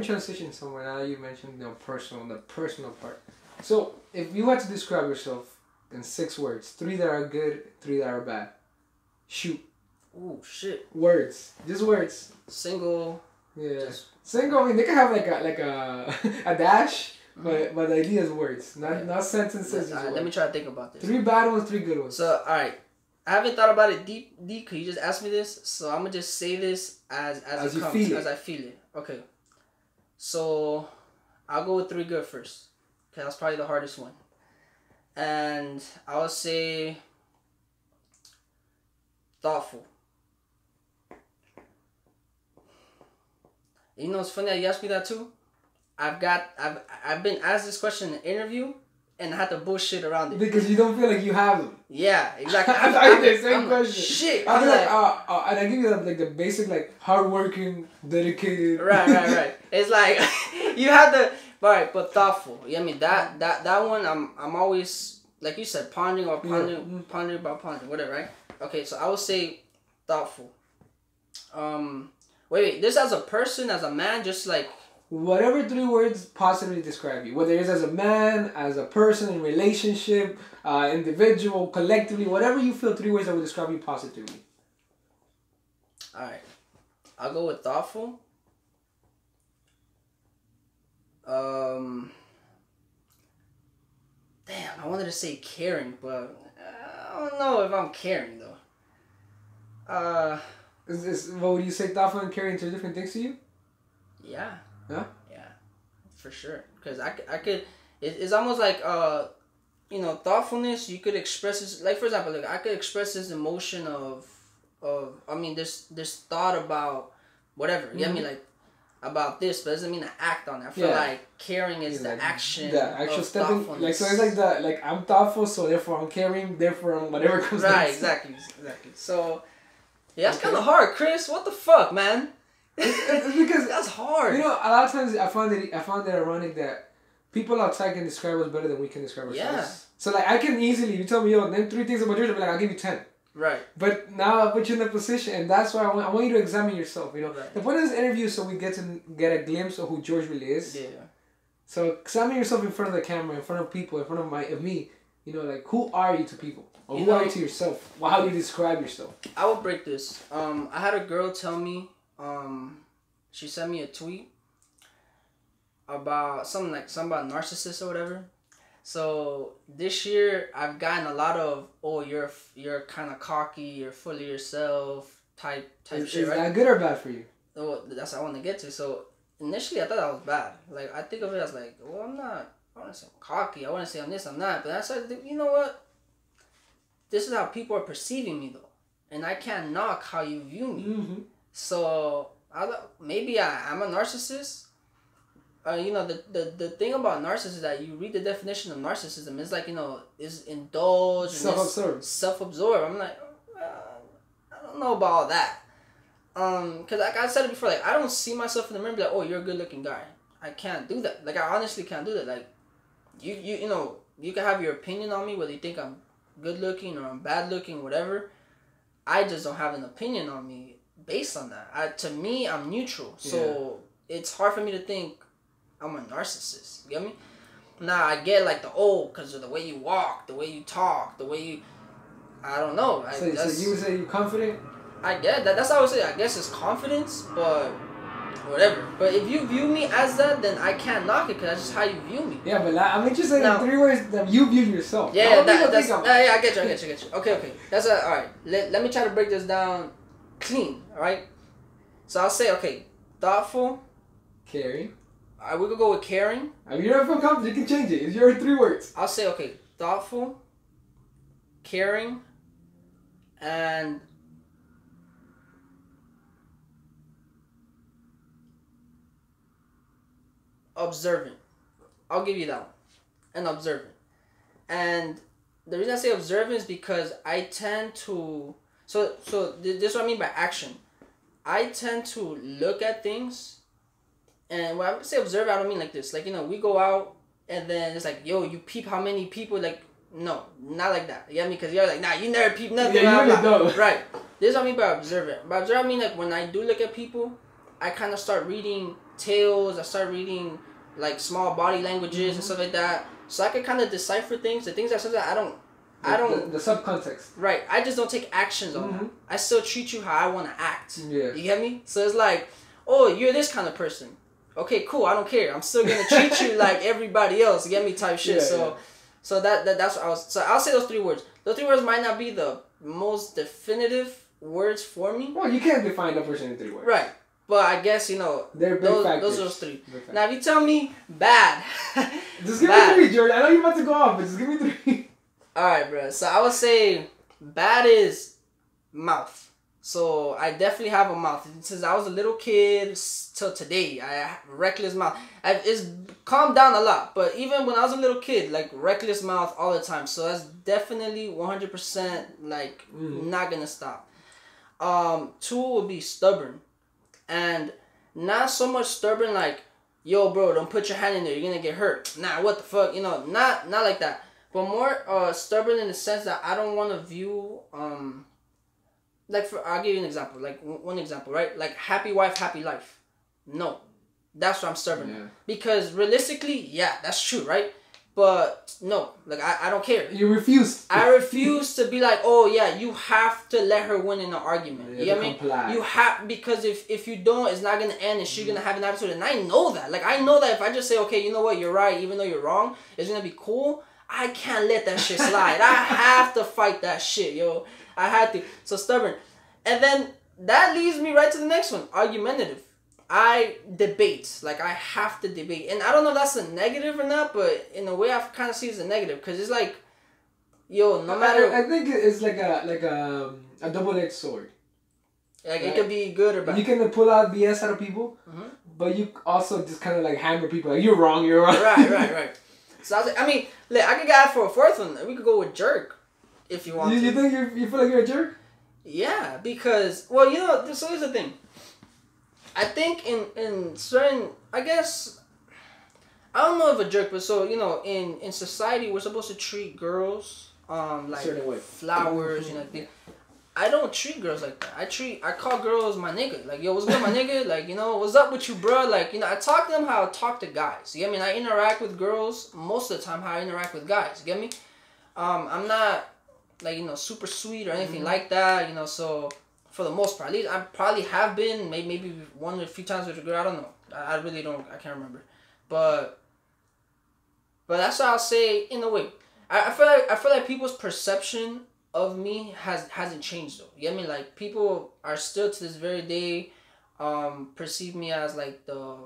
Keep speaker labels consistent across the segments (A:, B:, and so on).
A: transition somewhere now you mentioned the personal, the personal part. So, if you had to describe yourself in six words, three that are good, three that are bad, shoot.
B: oh shit.
A: Words, just words.
B: Single.
A: Yeah.
B: Just
A: Single. I mean, they can have like a like a a dash,
B: Mm-hmm.
A: but but the idea is words, not not sentences. Just
B: let me try to think about this.
A: Three bad ones, three good ones.
B: So, all right. I haven't thought about it deep, deep. Cause you just asked me this, so I'm gonna just say this as as,
A: As
B: it comes, as I feel it. Okay. So, I'll go with three good first, cause that's probably the hardest one. And I would say thoughtful. You know, it's funny that you asked me that too. I've got, I've, I've been asked this question in an interview, and I had to bullshit around it.
A: because you don't feel like you have them.
B: Yeah, exactly.
A: I'm like the same
B: I'm like,
A: question.
B: Shit. I'm
A: like,
B: like,
A: uh, uh, and I give you the, like the basic like hardworking, dedicated.
B: right, right, right. It's like you have to, right, but thoughtful. Yeah, I mean that that that one. I'm I'm always like you said, pondering or pondering,
A: Mhm.
B: pondering about pondering, whatever, right? Okay, so I would say thoughtful. Um, wait, wait. This as a person, as a man, just like
A: Whatever three words positively describe you, whether it's as a man, as a person, in relationship, uh, individual, collectively, whatever you feel, three words that would describe you positively.
B: All right, I'll go with thoughtful. Um, damn, I wanted to say caring, but I don't know if I'm caring though. Uh,
A: Is this what would you say thoughtful and caring to different things to you?
B: yeah.
A: Yeah?
B: Yeah, for sure. Because I, could- I could, it, it's almost like uh, you know, thoughtfulness. You could express this, like for example, like I could express this emotion of, of I mean, this this thought about whatever. You know what I mean, like about this, but it doesn't mean to act on it. I feel
A: Mm-hmm. Yeah.
B: like caring is the
A: Like,
B: action.
A: The actual stepping, like so it's like the like I'm thoughtful, so therefore I'm caring, therefore I'm whatever comes
B: Right,
A: next.
B: exactly, exactly. So, yeah, that's
A: Okay.
B: kind of hard, Chris. What the fuck, man?
A: It's because
B: that's hard.
A: you know a lot of times I found it I found it ironic that people outside can describe us better than we can describe ourselves.
B: Yeah.
A: So like I can easily you tell me yo name three things about yours, I'll like I'll give you ten.
B: right.
A: But now I put you in a position, and that's why I want, I want you to examine yourself. You know,
B: Right.
A: the point of this interview is so we get to get a glimpse of who George really is.
B: Yeah.
A: So examine yourself in front of the camera, in front of people, in front of my of me. You know, like who are you to people, or
B: You
A: who are
B: know-
A: you to yourself? Well, how do you describe yourself?
B: I will break this. Um, I had a girl tell me, um, she sent me a tweet about something like something about narcissists or whatever. So this year I've gotten a lot of oh you're you're kind of cocky, you're full of yourself type type
A: Is,
B: shit,
A: is
B: right?
A: that good or bad for you?
B: So that's what I want to get to. So initially I thought that was bad. Like I think of it as like, well I'm not. I want to say I'm cocky. I want to say I'm this. I'm not. But I started you know what? This is how people are perceiving me though, and I can't knock how you view me.
A: Mm-hmm.
B: So I maybe I, I'm a narcissist. Uh, you know the, the the thing about narcissism is that you read the definition of narcissism. It's like you know is indulge it's
A: Self-absorbed.
B: self-absorbed. I'm like, uh, I don't know about all that. Um, cause like I said it before, like I don't see myself in the mirror and be like, oh, you're a good-looking guy. I can't do that. Like I honestly can't do that. Like, you you you know you can have your opinion on me whether you think I'm good-looking or I'm bad-looking, whatever. I just don't have an opinion on me based on that. I to me, I'm neutral, so it's hard for me to think I'm a narcissist. You get me? Now I get like the old cause of the way you walk, the way you talk, the way you. I don't know. I,
A: So, so you would say you're confident?
B: I get that. That's how I would say. I guess it's confidence, but whatever. But if you view me as that, then I can't knock it because that's just how you view me.
A: Yeah, but like, I'm interested
B: No.
A: in three words that you view yourself.
B: Yeah, yeah, that, that's, yeah, yeah, I get you, I get you, I get you. Okay, okay. That's a, all right. Let, let me try to break this down clean, all right? So I'll say, okay, thoughtful.
A: caring.
B: All right, we could go with caring.
A: I mean, you don't feel confident, you can change it. It's your three words.
B: I'll say, okay, thoughtful, caring, and observant. I'll give you that one. And observant. And the reason I say observant is because I tend to so so th- this is what I mean by action. I tend to look at things and when I say observe, I don't mean like this. Like, you know, we go out and then it's like, yo, you peep how many people like no, not like that. You get me? Because you're like, nah, you never peep nothing.
A: Yeah, you really don't.
B: Right. This is what I mean by observant. By observe, I mean like when I do look at people, I kind of start reading tales. I start reading like small body languages and mm-hmm. stuff like that, so I can kind of decipher things. The things that sometimes I don't, I don't.
A: the, the subcontext.
B: Right, I just don't take actions on that.
A: Mhm.
B: I still treat you how I want to act.
A: Yeah.
B: You get me? So it's like, oh, you're this kind of person. Okay, cool. I don't care. I'm still gonna treat you like everybody else. You get me? Type shit.
A: Yeah,
B: so,
A: yeah.
B: so that, that that's what I was. So I'll say those three words. Those three words might not be the most definitive words for me.
A: Well, you can't define a person in three words.
B: Right. But I guess you know
A: They're big
B: those,
A: factors.
B: those are those three. Now, if you tell me bad,
A: Just give
B: bad.
A: me three, Jordan. I know you're about to go off, but just give me three.
B: All right, bro. So I would say bad is mouth. So I definitely have a mouth. Since I was a little kid till today, I have reckless mouth. I, it's calmed down a lot, but even when I was a little kid, like reckless mouth all the time. So that's definitely one hundred percent like
A: Mhm.
B: not gonna stop. Um, two would be stubborn, and not so much stubborn like, yo, bro, don't put your hand in there, you're gonna get hurt. Nah, what the fuck, you know, not not like that but more uh stubborn in the sense that I don't want to view um like for I'll give you an example like w- one example right like happy wife happy life no that's what I'm stubborn
A: Yeah.
B: because realistically yeah that's true right but no like I, I don't care
A: You refuse.
B: I refuse to be like oh yeah you have to let her win in an argument
A: You
B: you know
A: have
B: what I mean
A: comply.
B: you have because if if you don't, it's not gonna end, and she's gonna have an attitude. And I know that. Like I know that if I just say, okay, you know what, you're right, even though you're wrong, it's gonna be cool. I can't let that shit slide. I have to fight that shit, yo. I had to. So stubborn, and then that leads me right to the next one. Argumentative. I debate. Like I have to debate, and I don't know if that's a negative or not, but in a way, I kind of see it as a negative because it's like, yo, no matter
A: I, I think it's like a like a a double edged sword.
B: like it could be good or bad.
A: You can pull out BS out of people,
B: Mhm.
A: but you also just kind of like hammer people like you're wrong, you're wrong.
B: right, right, right. So I was like, I mean, look, I could add for a fourth one. We could go with jerk, if you want
A: you,
B: to.
A: you think you you feel like you're a jerk?
B: Yeah, because well, you know, so here's the thing. I think in in certain, I guess, I don't know if a jerk, but so you know, in in society, we're supposed to treat girls um like
A: Certain way.
B: flowers, you know. Thing. I don't treat girls like that. I treat I call girls my nigga. Like yo, what's good, my nigga? Like you know, what's up with you, bro? Like you know, I talk to them how I talk to guys. You get me? And I interact with girls most of the time how I interact with guys. You get me? Um, I'm not like you know super sweet or anything like that. You know, so for the most part, at least I probably have been maybe maybe one or a few times with a girl. I don't know. I, I really don't. I can't remember, but but that's what I'll say in a way. I, I feel like I feel like people's perception of me has hasn't changed though. You get me? Like people are still to this very day um perceive me as like the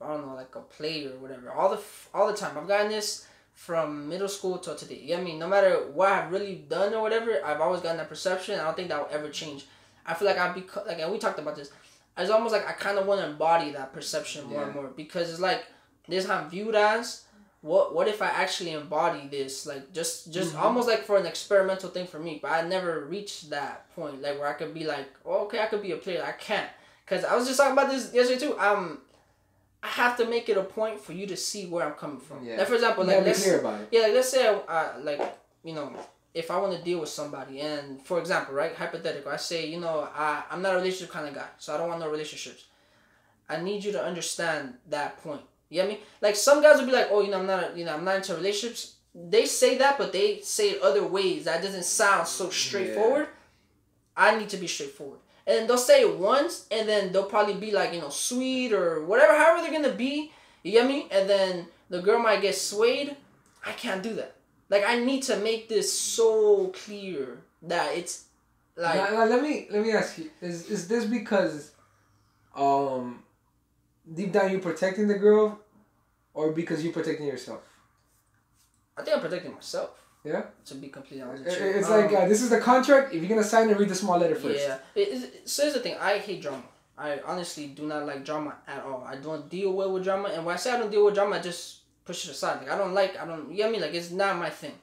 B: I don't know like a player or whatever. All the all the time. I've gotten this from middle school till today. You get me? No matter what I've really done or whatever, I've always gotten that perception. I don't think that will ever change. I feel like I've become like and we talked about this. It's almost like I kind of want to embody that perception more and more because it's like this is how I'm viewed as. What what if I actually embody this? Like just just
A: Mhm.
B: almost like for an experimental thing for me. But I never reached that point like where I could be like, oh, okay, I could be a player. I can't because I was just talking about this yesterday too. Um, I have to make it a point for you to see where I'm coming from.
A: Yeah.
B: Like for example, like let's
A: clear about it.
B: yeah, like let's say I, uh, like you know, if I want to deal with somebody, and for example, right, hypothetical, I say, you know, I I'm not a relationship kind of guy, so I don't want no relationships. I need you to understand that point. You get me? Like some guys will be like, oh, you know, I'm not, you know, I'm not into relationships. They say that, but they say it other ways that doesn't sound so straightforward. I need to be straightforward. And they'll say it once, and then they'll probably be like, you know, sweet or whatever, however they're gonna be. You get me? And then the girl might get swayed. I can't do that. Like I need to make this so clear that it's like
A: now, now let me let me ask you: Is is this because, um, deep down you're protecting the girl, or because you're protecting yourself?
B: I think I'm protecting myself.
A: Yeah?
B: To be completely honest.
A: It- It's
B: Um,
A: like uh, this is the contract. If you're gonna sign it, read the small letter first.
B: Yeah. It, it, so here's the thing. I hate drama. I honestly do not like drama at all. I don't deal well with drama, and when I say I don't deal with drama, I just push it aside. Like I don't like. I don't. You get me? Like it's not my thing.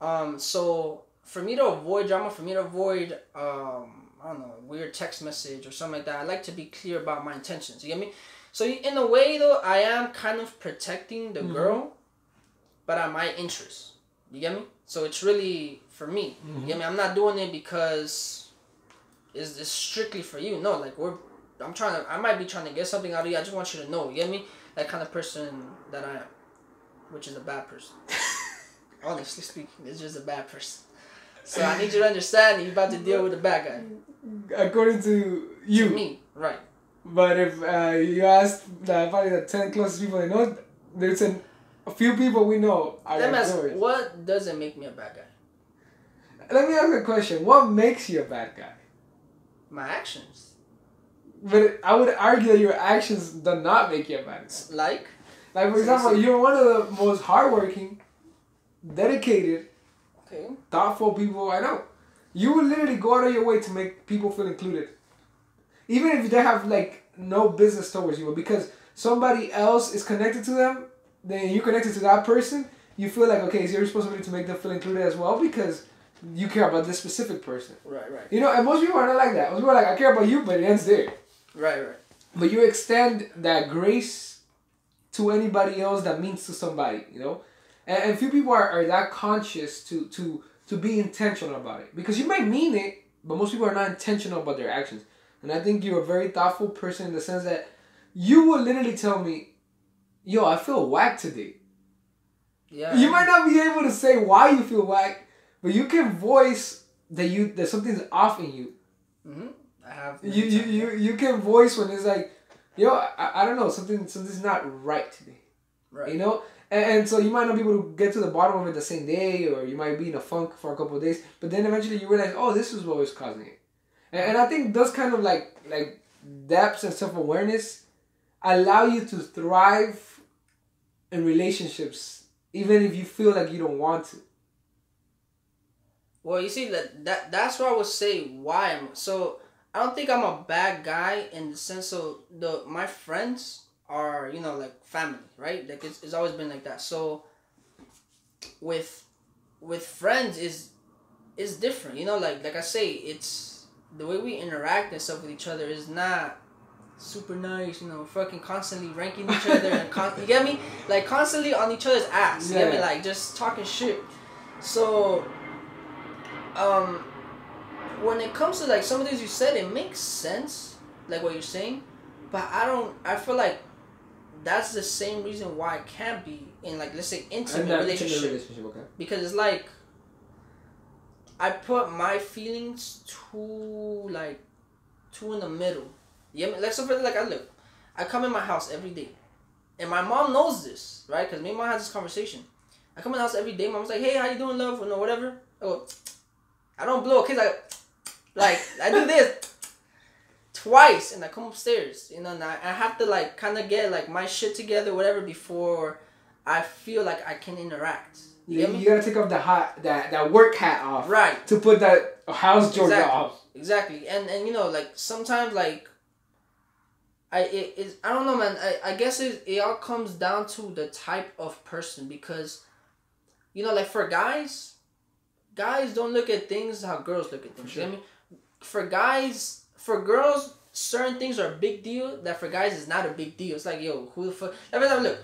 B: Um. So for me to avoid drama, for me to avoid um, I don't know, weird text message or something like that, I like to be clear about my intentions. You get me? So in a way, though, I am kind of protecting the
A: Mhm.
B: girl, but at my interest. You get me? So it's really for me.
A: Mhm.
B: You get me? I'm not doing it because it's, it's strictly for you. No, like we're I'm trying to I might be trying to get something out of you. I just want you to know. You get me? That kind of person that I am, which is a bad person. Honestly speaking, it's just a bad person. So I need you to understand you're about to deal with a bad guy.
A: According to you.
B: To me, right.
A: But if uh, you ask the, probably the 10 closest people I know, there's an, a few people we know are
B: Let me ask, what doesn't make me a bad guy?
A: Let me ask a question. What makes you a bad guy?
B: My actions.
A: But I would argue that your actions do not make you a bad guy.
B: Like,
A: Like, for example, you're one of the most hardworking, dedicated,
B: okay.
A: thoughtful people I know. You would literally go out of your way to make people feel included. Even if they have, like, no business towards you, but because somebody else is connected to them, then you're connected to that person, you feel like, okay, it's your responsibility to make them feel included as well because you care about this specific person.
B: Right, right.
A: You know, and most people are not like that. Most people are like, I care about you, but it ends there.
B: Right, right.
A: But you extend that grace to anybody else that means to somebody, you know? And, and few people are, are that conscious to, to, to be intentional about it. Because you might mean it, but most people are not intentional about their actions. And I think you're a very thoughtful person in the sense that you will literally tell me, yo, I feel whack today.
B: Yeah.
A: You might not be able to say why you feel whack, but you can voice that you that something's off in you.
B: hmm I have.
A: You you, you you can voice when it's like, yo, I, I don't know, something something's not right today.
B: Right.
A: You know? And, and so you might not be able to get to the bottom of it the same day, or you might be in a funk for a couple of days, but then eventually you realize, oh, this is what was causing it. And, and I think those kind of like like depths and self awareness allow you to thrive in relationships, even if you feel like you don't want to.
B: Well, you see that that that's where I would say why I'm so. I don't think I'm a bad guy in the sense of the my friends are you know like family, right? Like it's, it's always been like that. So with with friends is is different, you know. Like like I say, it's the way we interact and stuff with each other is not super nice, you know, fucking constantly ranking each other and con- you get me? Like constantly on each other's ass. You get me?
A: Yeah.
B: Like just talking shit. So um when it comes to like some of things you said, it makes sense, like what you're saying, but I don't. I feel like that's the same reason why I can't be in like let's say intimate relationship
A: relationship, okay.
B: because it's like I put my feelings too like too in the middle. Yeah, like so for like I look, I come in my house every day, and my mom knows this, right? Because me and mom had this conversation. I come in the house every day. Mom's like, "Hey, how you doing, love?" Or no, whatever. I I don't blow kids. I like I do this twice, and I come upstairs. You know, and I, I have to like kind of get like my shit together, whatever, before I feel like I can interact. You
A: You, gotta take off the hot that that work hat off,
B: Right.
A: To put that house Georgia
B: Exactly.
A: off.
B: Exactly, and and you know, like sometimes, like I it is I don't know, man. I I guess it it all comes down to the type of person because, you know, like for guys, guys don't look at things how girls look at things. You know what I mean? For guys, for girls, certain things are a big deal. That for guys is not a big deal. It's like yo, who the fuck? Every time look.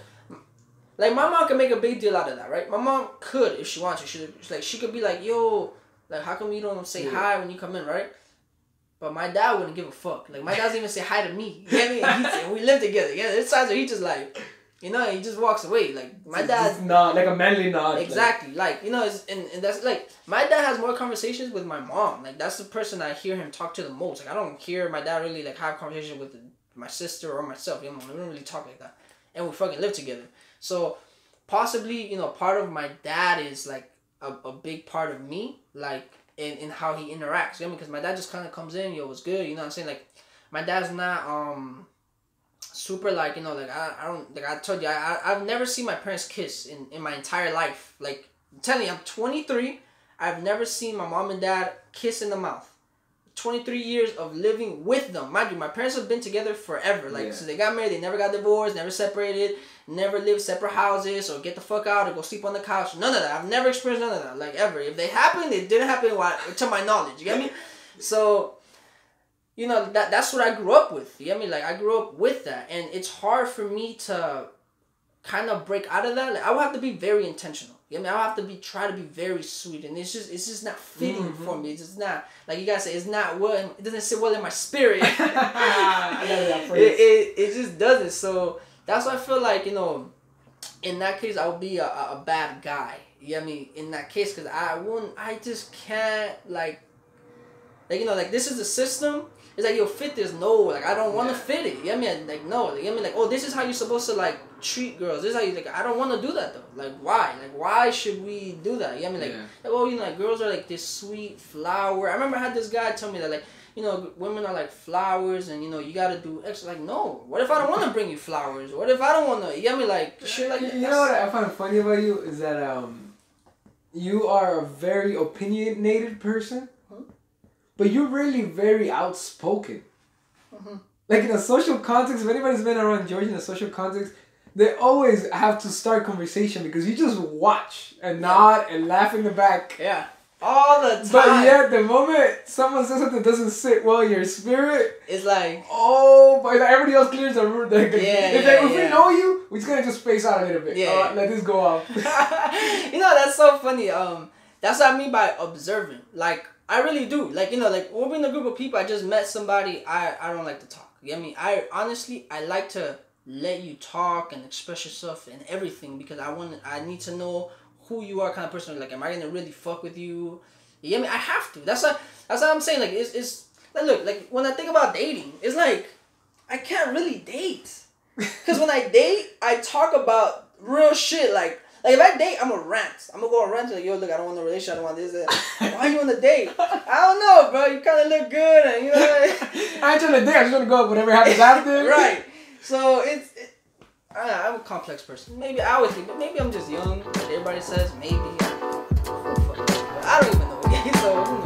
B: Like my mom can make a big deal out of that, right? My mom could if she wants to. She she's like she could be like, "Yo, like how come you don't say
A: Yeah.
B: hi when you come in, right?" But my dad wouldn't give a fuck. Like my dad doesn't even say hi to me. You get me? And, he's- and we live together. Yeah, there's times where he just like, you know, he just walks away. Like my
A: It's
B: dad,
A: just nod, like a manly nod.
B: exactly. Like you know, it's, and and that's like my dad has more conversations with my mom. Like that's the person I hear him talk to the most. Like I don't hear my dad really like have conversations with my sister or myself. You know, we don't really talk like that, and we fucking live together. So possibly you know part of my dad is like a, a big part of me like in, in how he interacts you know because my dad just kind of comes in yo what's good you know what i'm saying? Like my dad's not um super like you know like i, I don't like i told you I, i've never seen my parents kiss in, in my entire life. Like I'm telling you i'm 23 i've never seen my mom and dad kiss in the mouth 23 years of living with them mind you my parents have been together forever like
A: Yeah.
B: so they got married they never got divorced never separated never lived separate houses or get the fuck out or go sleep on the couch. None of that. I've never experienced none of that. Like ever. If they happened, it didn't happen while, to my knowledge. You get me? So, you know that that's what I grew up with. You get me? Like I grew up with that, and it's hard for me to kind of break out of that, like I would have to be very intentional. You know I mean, I would have to be try to be very sweet, and it's just it's just not fitting
A: Mm-hmm.
B: for me. It's just not like you guys say. It's not well. It doesn't sit well in my spirit.
A: I love that
B: it, it, it just doesn't. So that's why I feel like you know, in that case, I would be a, a bad guy. You know what I mean? In that case, because I wouldn't. I just can't like, like you know, like this is the system. It's like yo, fit this. No, like I don't want to
A: Yeah.
B: fit it. You know what I mean? Like no, like, you know what I mean? Like oh, this is how you're supposed to like treat girls. This is how you like. I don't want to do that though. Like why? Like why should we do that? You know what I mean? Like,
A: Yeah.
B: like oh, you know, like girls are like this sweet flower. I remember I had this guy tell me that like you know, women are like flowers, and you know, you gotta do extra. Like, no. What if I don't want to bring you flowers? What if I don't want to? You get me? Like shit like
A: you know what I find funny about you is that um, you are a very opinionated person,
B: Huh?
A: but you're really very outspoken.
B: Mhm.
A: Like in a social context, if anybody's been around George in a social context, they always have to start conversation because you just watch and nod and laugh in the back.
B: Yeah, all the time.
A: But yet, the moment someone says something that doesn't sit well in your spirit,
B: it's like
A: oh, but everybody else clears the room. Like,
B: Yeah,
A: if,
B: yeah,
A: if we know you, we're just gonna just space out a little bit.
B: Yeah.
A: Right, let this go off.
B: you know that's so funny. Um, that's what I mean by observing. Like I really do. Like you know, like when we're in a group of people, I just met somebody. I I don't like to talk. You know what I mean? I honestly I like to let you talk and express yourself and everything because I want I need to know who you are kind of person. Like, am I gonna really fuck with you? What I mean? I have to. That's what that's what I'm saying. Like it's it's like look like when I think about dating, it's like I can't really date. Cause when I date, I talk about real shit. Like, like if I date, I'm a rant. I'm gonna go on rant like, yo, look, I don't want a relationship. I don't want this. that. Why you on the date? I don't know, bro. You kind of look good, and you know. Like,
A: I ain't trying to date. I'm just gonna go up. whatever happens after.
B: right. So it's. It, I, I'm a complex person. Maybe I always think, but maybe I'm just young. Like everybody says, maybe. I don't even know. so